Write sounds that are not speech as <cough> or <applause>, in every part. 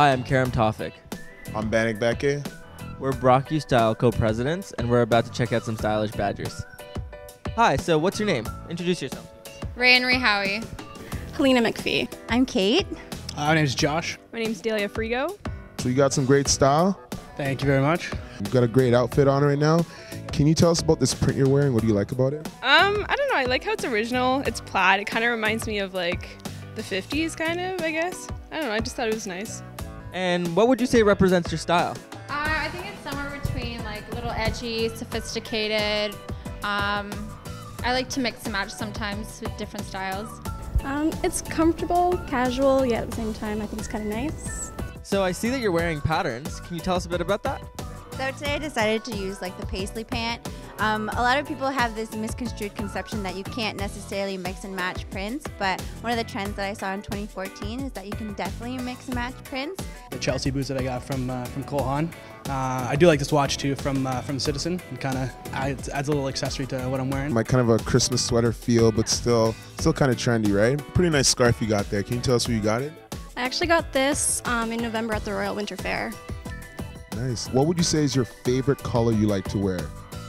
Hi, I'm Karam Tofik. I'm Banik Beke. We're Brock U Style co-presidents, and we're about to check out some stylish badgers. Hi, so what's your name? Introduce yourself. Ray and Ray Howie. Helena McPhee. I'm Kate. Uh, my name's Josh. My name's Delia Frigo. So you got some great style. Thank you very much. You've got a great outfit on right now. Can you tell us about this print you're wearing? What do you like about it? Um, I don't know. I like how it's original. It's plaid. It kind of reminds me of like the 50s, kind of, I guess. I don't know. I just thought it was nice. And what would you say represents your style? Uh, I think it's somewhere between like a little edgy, sophisticated. Um, I like to mix and match sometimes with different styles. Um, it's comfortable, casual, yet at the same time, I think it's kind of nice. So I see that you're wearing patterns. Can you tell us a bit about that? So today I decided to use like the paisley pant. Um, a lot of people have this misconstrued conception that you can't necessarily mix and match prints, but one of the trends that I saw in 2014 is that you can definitely mix and match prints. The Chelsea boots that I got from uh, from Cole Haan. Uh, I do like this watch too from uh, from Citizen. It kind of adds, adds a little accessory to what I'm wearing. Like kind of a Christmas sweater feel, but still still kind of trendy, right? Pretty nice scarf you got there. Can you tell us where you got it? I actually got this um, in November at the Royal Winter Fair. Nice. What would you say is your favorite color you like to wear?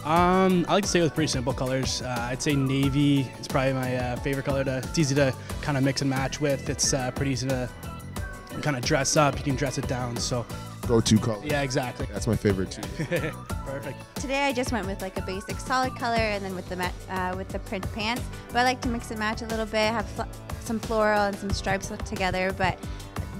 Um, I like to stay with pretty simple colors. Uh, I'd say navy is probably my uh, favorite color. To, it's easy to kind of mix and match with. It's uh, pretty easy to kind of dress up. You can dress it down. So Go-to color. yeah, exactly. That's my favorite too. <laughs> Perfect. Today I just went with like a basic solid color and then with the uh, with the print pants. But I like to mix and match a little bit, have fl- some floral and some stripes put together. But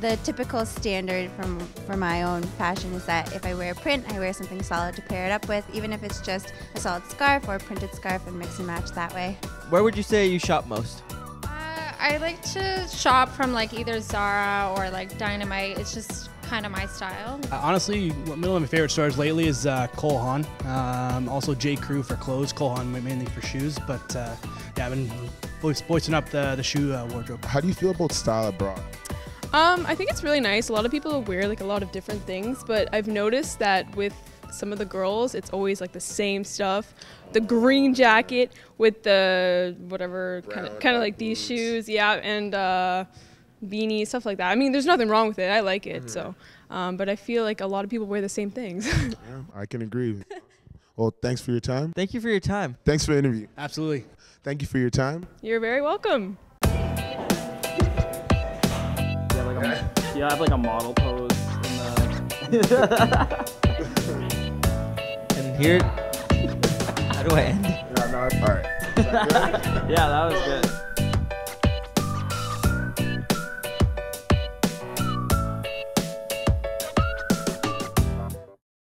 the typical standard from for my own fashion is that if I wear a print, I wear something solid to pair it up with, even if it's just a solid scarf or a printed scarf, and mix and match that way. Where would you say you shop most? Uh, I like to shop from like either Zara or like Dynamite. It's just kind of my style. Uh, honestly, one of my favorite stores lately is uh, Cole Haan. Um, also J. Crew for clothes. Cole Haan mainly for shoes. But uh, yeah, I've been voic- voicing up the the shoe uh, wardrobe. How do you feel about style abroad? Um, I think it's really nice. A lot of people wear like a lot of different things, but I've noticed that with some of the girls, it's always like the same stuff. The green jacket with the whatever kind of kind of like these shoes, yeah, and uh, beanie stuff like that. I mean, there's nothing wrong with it. I like it. So, um, but I feel like a lot of people wear the same things. <laughs> Yeah, I can agree. Well, thanks for your time. Thank you for your time. Thanks for the interview. Absolutely. Thank you for your time. You're very welcome. Yeah, yeah, I have like a model pose in the. <laughs> And here, <laughs> how do I end? No, no, all right. <laughs> yeah, that was good.